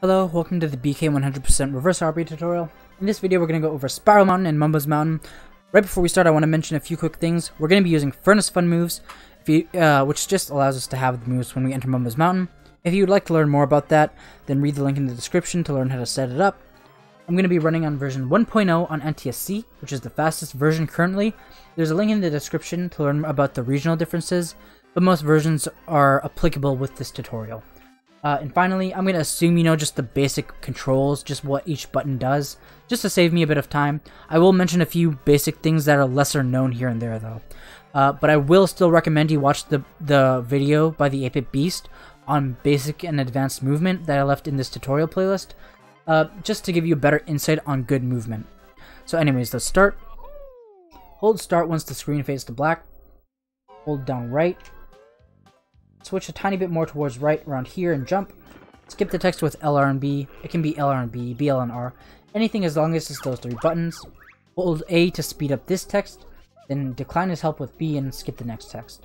Hello, welcome to the BK 100% Reverse RBA tutorial. In this video, we're going to go over Spiral Mountain and Mumbo's Mountain. Right before we start, I want to mention a few quick things. We're going to be using Furnace Fun moves, you, uh, which just allows us to have the moves when we enter Mumbo's Mountain. If you would like to learn more about that, then read the link in the description to learn how to set it up. I'm going to be running on version 1.0 on NTSC, which is the fastest version currently. There's a link in the description to learn about the regional differences, but most versions are applicable with this tutorial. Uh, and finally, I'm going to assume you know just the basic controls, just what each button does, just to save me a bit of time. I will mention a few basic things that are lesser known here and there though. Uh, but I will still recommend you watch the, the video by the 8 Beast on basic and advanced movement that I left in this tutorial playlist, uh, just to give you a better insight on good movement. So anyways, let's start. Hold start once the screen fades to black. Hold down right. Switch a tiny bit more towards right around here and jump. Skip the text with LR and B. It can be LR and B, BL and R. Anything as long as it's those three buttons. Hold A to speed up this text. Then decline his help with B and skip the next text.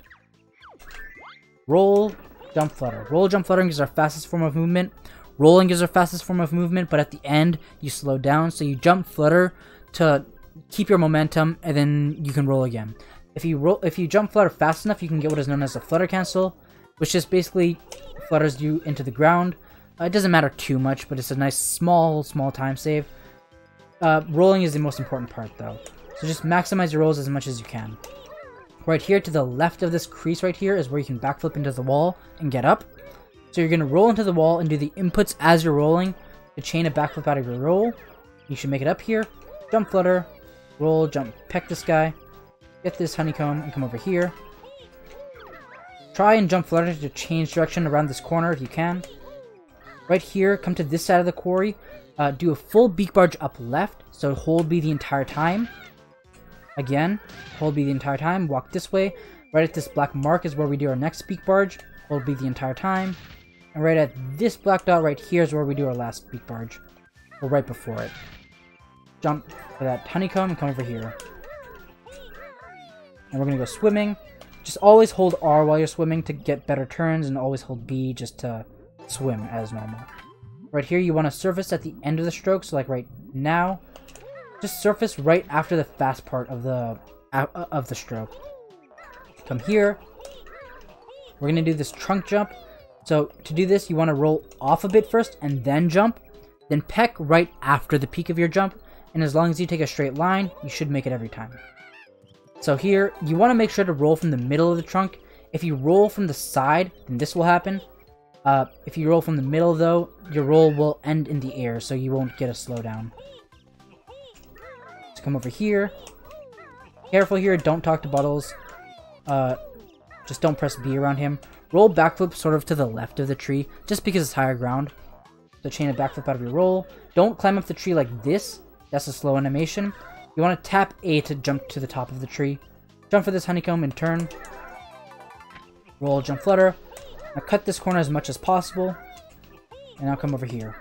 Roll, jump, flutter. Roll, jump, fluttering is our fastest form of movement. Rolling is our fastest form of movement, but at the end, you slow down. So you jump, flutter to keep your momentum, and then you can roll again. If you roll, if you jump, flutter fast enough, you can get what is known as a flutter cancel, which just basically flutters you into the ground. Uh, it doesn't matter too much, but it's a nice small, small time save. Uh, rolling is the most important part, though. So just maximize your rolls as much as you can. Right here to the left of this crease right here is where you can backflip into the wall and get up. So you're going to roll into the wall and do the inputs as you're rolling to chain a backflip out of your roll. You should make it up here. Jump flutter, roll, jump, peck this guy, get this honeycomb, and come over here. Try and jump flutter to change direction around this corner if you can. Right here, come to this side of the quarry. Uh, do a full beak barge up left, so hold B the entire time. Again, hold B the entire time, walk this way. Right at this black mark is where we do our next beak barge. Hold B the entire time. And right at this black dot right here is where we do our last beak barge. Or right before it. Jump for that honeycomb and come over here. And we're to go swimming. Just always hold R while you're swimming to get better turns, and always hold B just to swim as normal. Right here, you want to surface at the end of the stroke, so like right now, just surface right after the fast part of the uh, of the stroke. Come here. We're going to do this trunk jump. So to do this, you want to roll off a bit first and then jump. Then peck right after the peak of your jump. And as long as you take a straight line, you should make it every time. So here, you want to make sure to roll from the middle of the trunk. If you roll from the side, then this will happen. Uh, if you roll from the middle, though, your roll will end in the air, so you won't get a slowdown. Let's come over here. Careful here, don't talk to Bottles. Uh, just don't press B around him. Roll backflip sort of to the left of the tree, just because it's higher ground. So chain a backflip out of your roll. Don't climb up the tree like this. That's a slow animation. You want to tap A to jump to the top of the tree. Jump for this honeycomb and turn. Roll, jump, flutter. Now cut this corner as much as possible. And now come over here.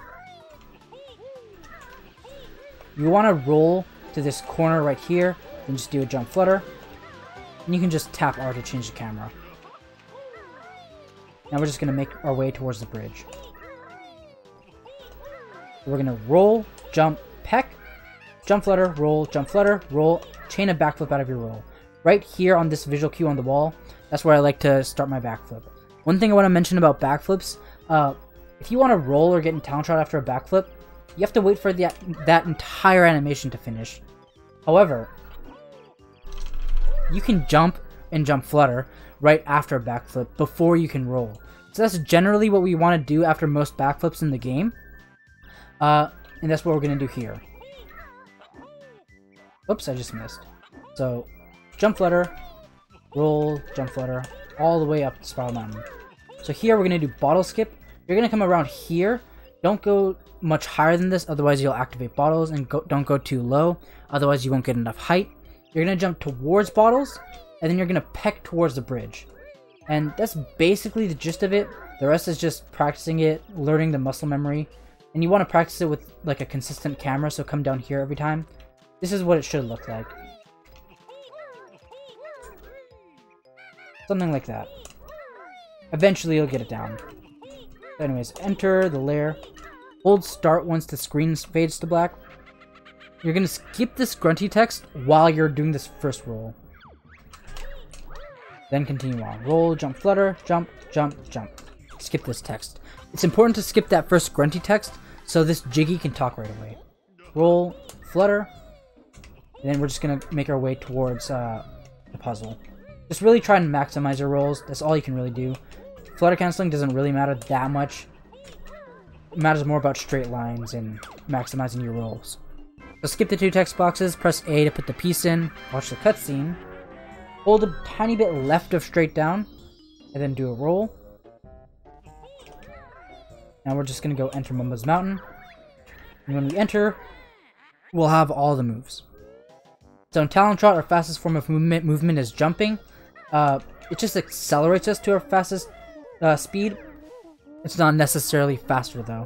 You want to roll to this corner right here. Then just do a jump, flutter. And you can just tap R to change the camera. Now we're just going to make our way towards the bridge. We're going to roll, jump, peck, Jump flutter, roll, jump flutter, roll, chain a backflip out of your roll. Right here on this visual cue on the wall, that's where I like to start my backflip. One thing I want to mention about backflips, uh, if you want to roll or get in Talon Trot after a backflip, you have to wait for that, that entire animation to finish. However, you can jump and jump flutter right after a backflip before you can roll. So that's generally what we want to do after most backflips in the game. Uh, and that's what we're going to do here. Oops, I just missed. So, jump flutter, roll, jump flutter, all the way up to Spiral Mountain. So here we're going to do bottle skip. You're going to come around here. Don't go much higher than this, otherwise you'll activate bottles, and go, don't go too low, otherwise you won't get enough height. You're going to jump towards bottles, and then you're going to peck towards the bridge. And that's basically the gist of it. The rest is just practicing it, learning the muscle memory. And you want to practice it with like a consistent camera, so come down here every time. This is what it should look like. Something like that. Eventually you'll get it down. anyways, enter the lair. Hold start once the screen fades to black. You're to skip this grunty text while you're doing this first roll. Then continue on. Roll, jump, flutter, jump, jump, jump. Skip this text. It's important to skip that first grunty text so this Jiggy can talk right away. Roll, flutter, and then we're just going to make our way towards uh, the puzzle. Just really try and maximize your rolls. That's all you can really do. Flutter canceling doesn't really matter that much. It matters more about straight lines and maximizing your rolls. So skip the two text boxes, press A to put the piece in, watch the cutscene, hold a tiny bit left of straight down, and then do a roll. Now we're just going to go enter Mumbo's Mountain. And when we enter, we'll have all the moves. So in Talon Trot, our fastest form of movement, movement is jumping. Uh, it just accelerates us to our fastest uh, speed. It's not necessarily faster though.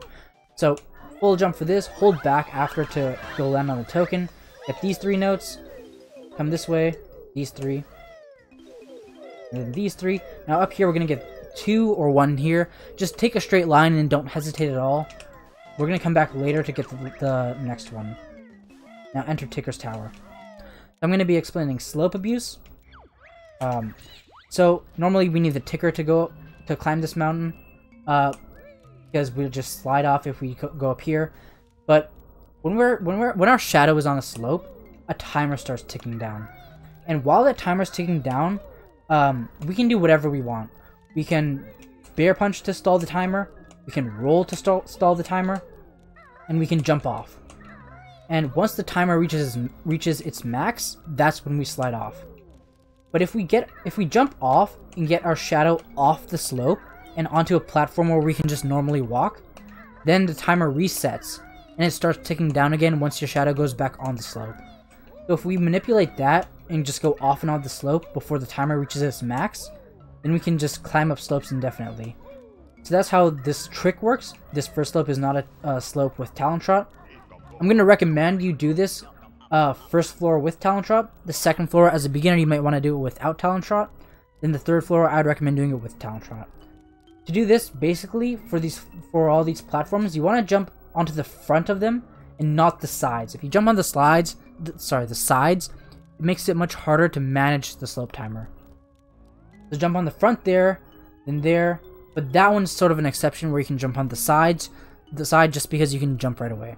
So full jump for this, hold back after to go land on the token. Get these three notes, come this way, these three, and then these three. Now up here we're going to get two or one here. Just take a straight line and don't hesitate at all. We're going to come back later to get the, the next one. Now enter Ticker's Tower. I'm going to be explaining slope abuse. Um, so normally we need the ticker to go to climb this mountain, uh, because we'll just slide off if we go up here. But when we're when we're when our shadow is on a slope, a timer starts ticking down, and while that timer's ticking down, um, we can do whatever we want. We can bear punch to stall the timer. We can roll to stall, stall the timer. And we can jump off. And once the timer reaches reaches its max, that's when we slide off. But if we get if we jump off and get our shadow off the slope and onto a platform where we can just normally walk, then the timer resets and it starts ticking down again once your shadow goes back on the slope. So if we manipulate that and just go off and on the slope before the timer reaches its max, then we can just climb up slopes indefinitely. So that's how this trick works. This first slope is not a, a slope with Talon Trot. I'm going to recommend you do this uh, first floor with Talon Trot. The second floor, as a beginner, you might want to do it without Talon Trot. Then the third floor, I'd recommend doing it with Talon Trot. To do this, basically, for these for all these platforms, you want to jump onto the front of them and not the sides. If you jump on the slides, th sorry, the sides, it makes it much harder to manage the slope timer. So jump on the front there, then there. But that one's sort of an exception where you can jump on the sides, the side just because you can jump right away.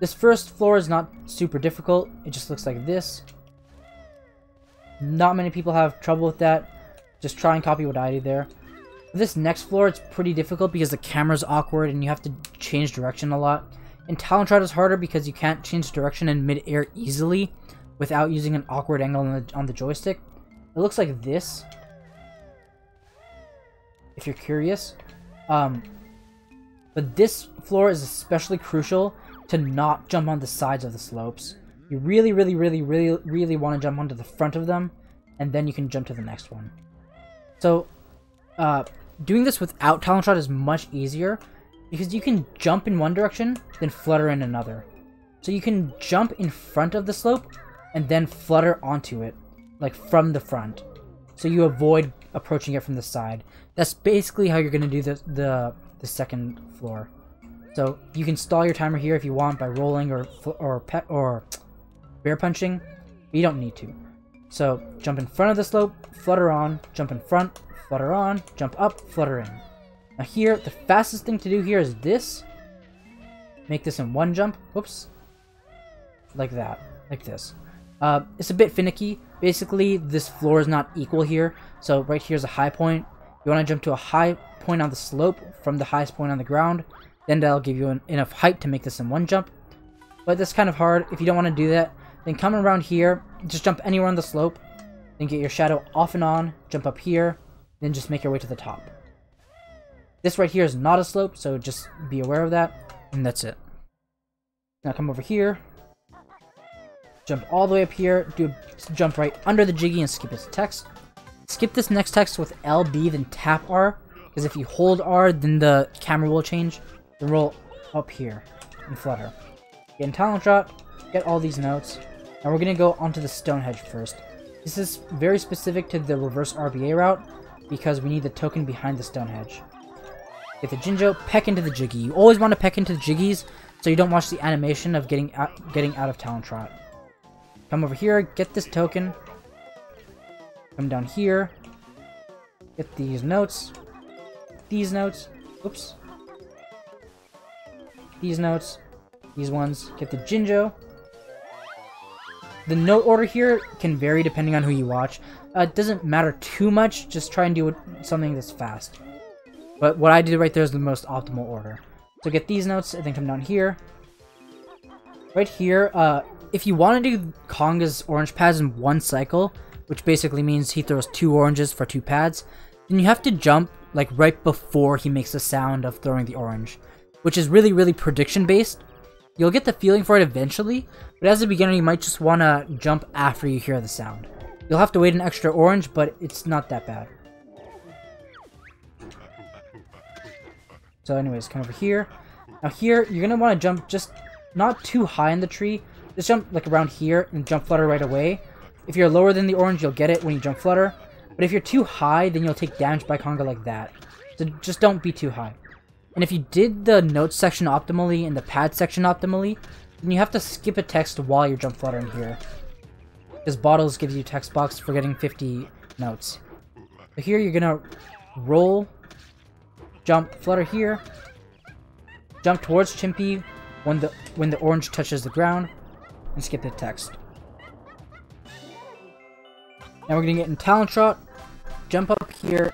This first floor is not super difficult. It just looks like this. Not many people have trouble with that. Just try and copy what I did there. This next floor, it's pretty difficult because the camera's awkward and you have to change direction a lot. In Talon Trot is harder because you can't change direction in mid-air easily without using an awkward angle on the, on the joystick. It looks like this, if you're curious. Um, but this floor is especially crucial to not jump on the sides of the slopes. You really, really, really, really, really want to jump onto the front of them, and then you can jump to the next one. So, uh, doing this without Talon Trot is much easier, because you can jump in one direction, then flutter in another. So you can jump in front of the slope, and then flutter onto it, like from the front. So you avoid approaching it from the side. That's basically how you're going to do the, the, the second floor. So you can stall your timer here if you want by rolling or or pet or bear punching. But you don't need to. So jump in front of the slope, flutter on, jump in front, flutter on, jump up, flutter in. Now here, the fastest thing to do here is this. Make this in one jump. Whoops. Like that. Like this. Uh, it's a bit finicky. Basically, this floor is not equal here. So right here is a high point. You want to jump to a high point on the slope from the highest point on the ground. Then that'll give you an, enough height to make this in one jump. But that's kind of hard. If you don't want to do that, then come around here. Just jump anywhere on the slope. Then get your shadow off and on. Jump up here. Then just make your way to the top. This right here is not a slope, so just be aware of that. And that's it. Now come over here. Jump all the way up here. Do a jump right under the Jiggy and skip its text. Skip this next text with LB, then tap R. Because if you hold R, then the camera will change. Then roll up here and flutter. Get in Talon Trot, get all these notes. and we're to go onto the Stonehenge first. This is very specific to the reverse RBA route because we need the token behind the Stonehenge. Get the Jinjo, peck into the Jiggy. You always want to peck into the Jiggies so you don't watch the animation of getting out, getting out of Talon Trot. Come over here, get this token. Come down here. Get these notes. These notes. Oops. These notes. These ones. Get the Jinjo. The note order here can vary depending on who you watch. Uh, it doesn't matter too much, just try and do something that's fast. But what I do right there is the most optimal order. So get these notes, and then come down here. Right here, uh, if you want to do Conga's orange pads in one cycle, which basically means he throws two oranges for two pads, then you have to jump like right before he makes the sound of throwing the orange, which is really, really prediction based. You'll get the feeling for it eventually, but as a beginner, you might just want to jump after you hear the sound. You'll have to wait an extra orange, but it's not that bad. So anyways, come over here. Now here, you're going to want to jump just not too high in the tree. Just jump like around here and jump flutter right away. If you're lower than the orange, you'll get it when you jump flutter. But if you're too high, then you'll take damage by Conga like that. So just don't be too high. And if you did the notes section optimally and the pad section optimally, then you have to skip a text while you're jump fluttering here. Because bottles gives you text box for getting 50 notes. So here you're gonna roll, jump, flutter here, jump towards Chimpy when the when the orange touches the ground, and skip the text. Now we're gonna get in Talon Trot, jump up here,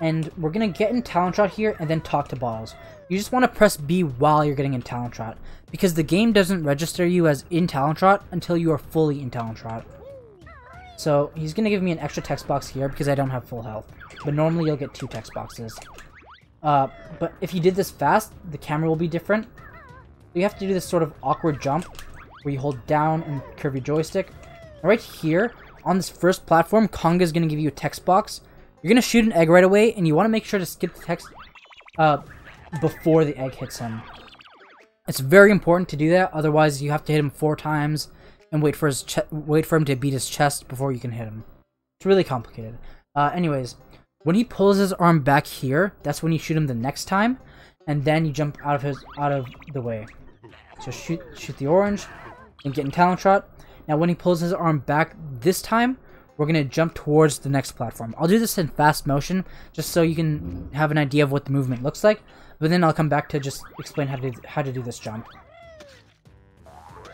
and we're gonna get in Talon Trot here and then talk to Bottles. You just want to press B while you're getting in Talon Trot, because the game doesn't register you as in Talon Trot until you are fully in Talon Trot. So he's gonna give me an extra text box here because I don't have full health, but normally you'll get two text boxes. Uh, but if you did this fast, the camera will be different. You have to do this sort of awkward jump where you hold down and curve your joystick right here, on this first platform, Conga is going to give you a text box. You're to shoot an egg right away, and you want to make sure to skip the text uh, before the egg hits him. It's very important to do that, otherwise you have to hit him four times and wait for his wait for him to beat his chest before you can hit him. It's really complicated. Uh, anyways, when he pulls his arm back here, that's when you shoot him the next time, and then you jump out of his out of the way. So shoot shoot the orange, and get in Talon Trot. Now when he pulls his arm back this time, we're going to jump towards the next platform. I'll do this in fast motion, just so you can have an idea of what the movement looks like. But then I'll come back to just explain how to, how to do this jump.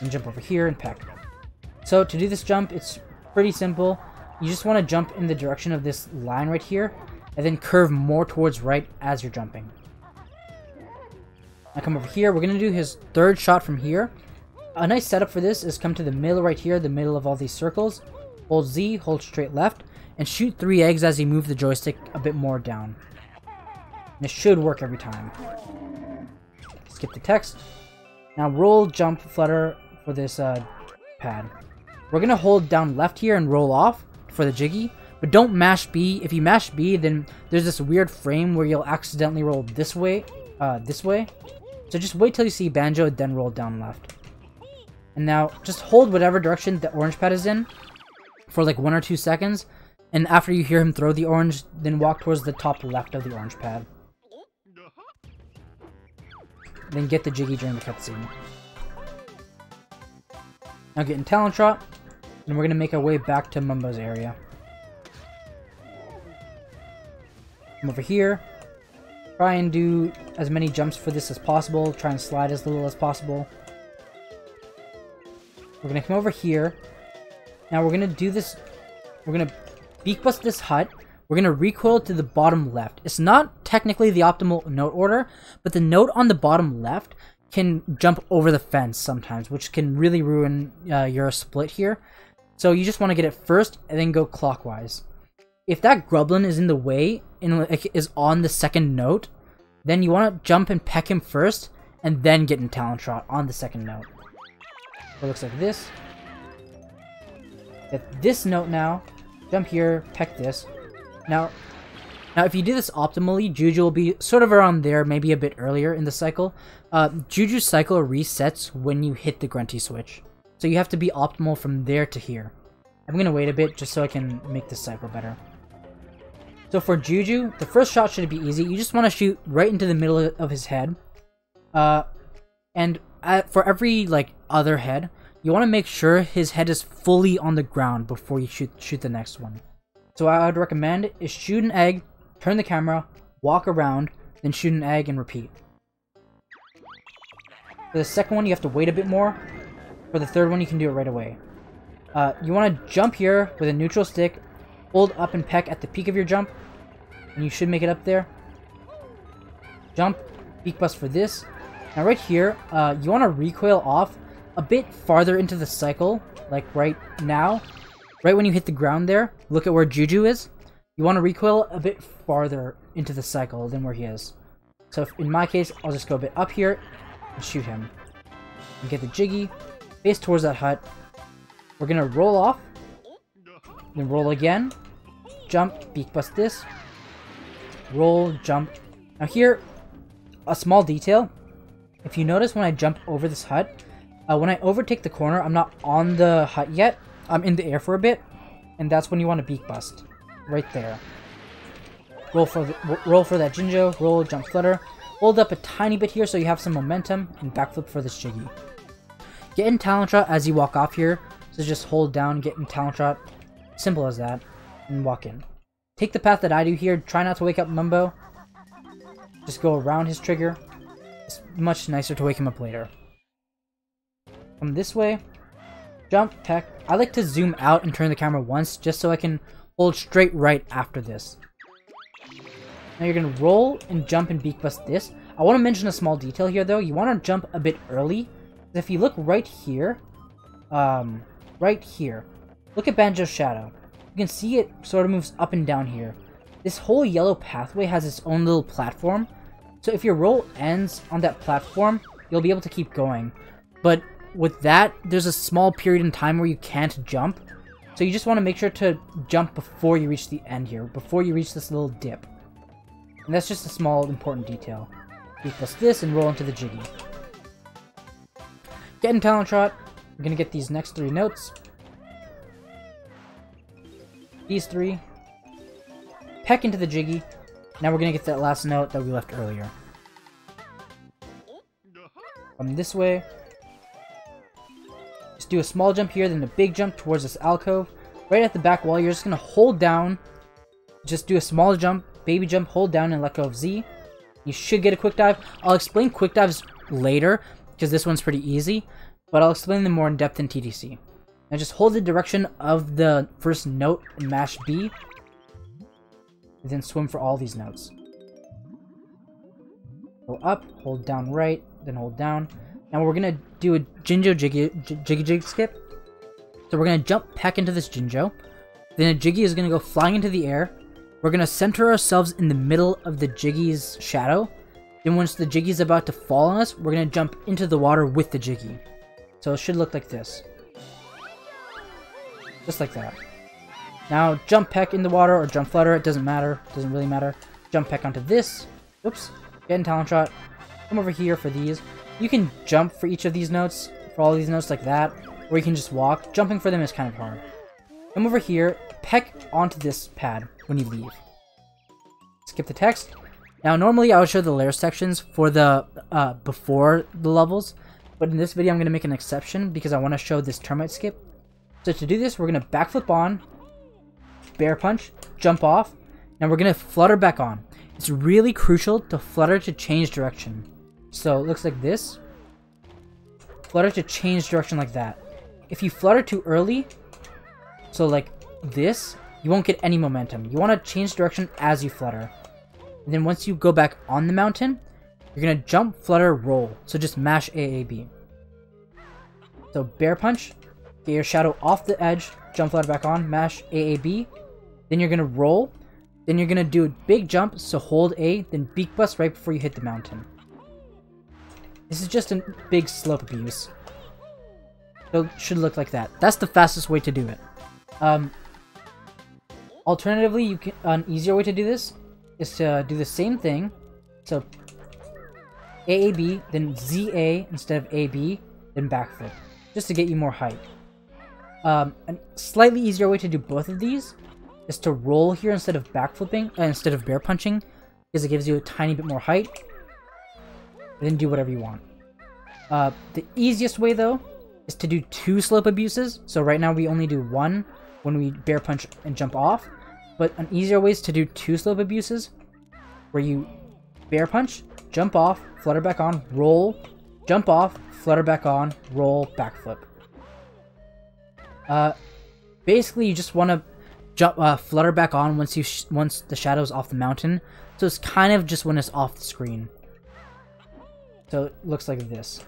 And jump over here and peck. So to do this jump, it's pretty simple. You just want to jump in the direction of this line right here, and then curve more towards right as you're jumping. Now come over here, we're going to do his third shot from here, a nice setup for this is come to the middle right here, the middle of all these circles. Hold Z, hold straight left, and shoot three eggs as you move the joystick a bit more down. And it should work every time. Skip the text. Now roll, jump, flutter for this uh, pad. We're to hold down left here and roll off for the jiggy, but don't mash B. If you mash B, then there's this weird frame where you'll accidentally roll this way, uh, this way. So just wait till you see Banjo, then roll down left. And now just hold whatever direction the orange pad is in for like one or two seconds. And after you hear him throw the orange, then walk towards the top left of the orange pad. Then get the Jiggy during the cutscene. Now get in Talon Trot, and we're to make our way back to Mumbo's area. Come over here. Try and do as many jumps for this as possible. Try and slide as little as possible. We're gonna come over here. Now we're gonna do this. We're gonna beak bust this hut. We're gonna recoil to the bottom left. It's not technically the optimal note order, but the note on the bottom left can jump over the fence sometimes, which can really ruin uh, your split here. So you just want to get it first and then go clockwise. If that Grublin is in the way and is on the second note, then you want to jump and peck him first and then get in Talon Trot on the second note. It looks like this. Get this note now. Jump here, peck this. Now, now if you do this optimally, Juju will be sort of around there, maybe a bit earlier in the cycle. Uh, Juju's cycle resets when you hit the Grunty switch. So you have to be optimal from there to here. I'm gonna wait a bit just so I can make this cycle better. So for Juju, the first shot should be easy. You just want to shoot right into the middle of his head. Uh, and at, for every like other head, you want to make sure his head is fully on the ground before you shoot shoot the next one. So what I would recommend is shoot an egg, turn the camera, walk around, then shoot an egg and repeat. For the second one, you have to wait a bit more. For the third one, you can do it right away. Uh, you want to jump here with a neutral stick, hold up and peck at the peak of your jump, and you should make it up there. Jump, beak bust for this. Now right here, uh, you want to recoil off a bit farther into the cycle, like right now. Right when you hit the ground there, look at where Juju is. You want to recoil a bit farther into the cycle than where he is. So if, in my case, I'll just go a bit up here and shoot him. And get the Jiggy, face towards that hut. We're gonna roll off, then roll again, jump, beak bust this, roll, jump. Now here, a small detail. If you notice when I jump over this hut, uh, when I overtake the corner, I'm not on the hut yet. I'm in the air for a bit, and that's when you want to beak bust. Right there. Roll for the, roll for that Jinjo, roll, jump, flutter. Hold up a tiny bit here so you have some momentum, and backflip for this Jiggy. Get in Talon Trot as you walk off here, so just hold down, get in Talon Trot. Simple as that, and walk in. Take the path that I do here, try not to wake up Mumbo. Just go around his trigger. It's much nicer to wake him up later. Come this way, jump, tech. I like to zoom out and turn the camera once, just so I can hold straight right after this. Now you're going to roll and jump and beak bust this. I want to mention a small detail here though. You want to jump a bit early. If you look right here, um, right here, look at Banjo's shadow. You can see it sort of moves up and down here. This whole yellow pathway has its own little platform. So if your roll ends on that platform, you'll be able to keep going. But with that, there's a small period in time where you can't jump. So you just want to make sure to jump before you reach the end here, before you reach this little dip. And that's just a small important detail. Equals this and roll into the Jiggy. Get in Talon Trot. We're gonna get these next three notes. These three. Peck into the Jiggy. Now we're gonna get that last note that we left earlier. Come this way. Just do a small jump here, then a big jump towards this alcove. Right at the back wall, you're just gonna hold down. Just do a small jump, baby jump, hold down, and let go of Z. You should get a quick dive. I'll explain quick dives later, because this one's pretty easy, but I'll explain them more in depth in TTC. Now just hold the direction of the first note and mash B, and then swim for all these notes. Go up, hold down right, then hold down. Now we're gonna do a Jinjo Jiggy Jiggy Jig skip. So we're gonna jump back into this Jinjo. Then a Jiggy is gonna go flying into the air, we're to center ourselves in the middle of the Jiggy's shadow. Then once the Jiggy's about to fall on us, we're to jump into the water with the Jiggy. So it should look like this. Just like that. Now, jump peck in the water or jump flutter, it doesn't matter. It doesn't really matter. Jump peck onto this. Oops. Get in Talon Trot. Come over here for these. You can jump for each of these notes, for all these notes like that, or you can just walk. Jumping for them is kind of hard. Come over here, peck onto this pad when you leave. Skip the text. Now, normally I would show the layer sections for the, uh, before the levels, but in this video I'm going to make an exception because I want to show this termite skip. So to do this, we're going to backflip on, bear punch, jump off, and we're going to flutter back on. It's really crucial to flutter to change direction. So it looks like this. Flutter to change direction like that. If you flutter too early, so like this, you won't get any momentum. You want to change direction as you flutter. And then once you go back on the mountain, you're going to jump, flutter, roll. So just mash AAB. So bear punch, get your shadow off the edge, jump flutter back on, mash AAB. Then you're going to roll. Then you're going to do a big jump, so hold A, then beak bust right before you hit the mountain. This is just a big slope abuse. So it should look like that. That's the fastest way to do it. Um, Alternatively, you can an easier way to do this is to do the same thing. So AAB, then ZA instead of AB, then backflip, just to get you more height. Um, a slightly easier way to do both of these is to roll here instead of backflipping, uh, instead of bear punching, because it gives you a tiny bit more height. And then do whatever you want. Uh, the easiest way, though, is to do two slope abuses. So right now we only do one when we bear punch and jump off. But an easier way is to do two slope abuses, where you bear punch, jump off, flutter back on, roll, jump off, flutter back on, roll, backflip. Uh, basically, you just want to jump, uh, flutter back on once you once the shadow's off the mountain. So it's kind of just when it's off the screen. So it looks like this.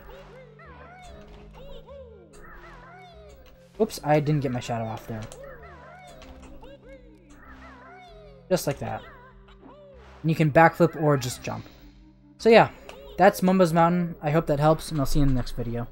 Oops, I didn't get my shadow off there. Just like that. And you can backflip or just jump. So yeah, that's Mumbo's Mountain. I hope that helps, and I'll see you in the next video.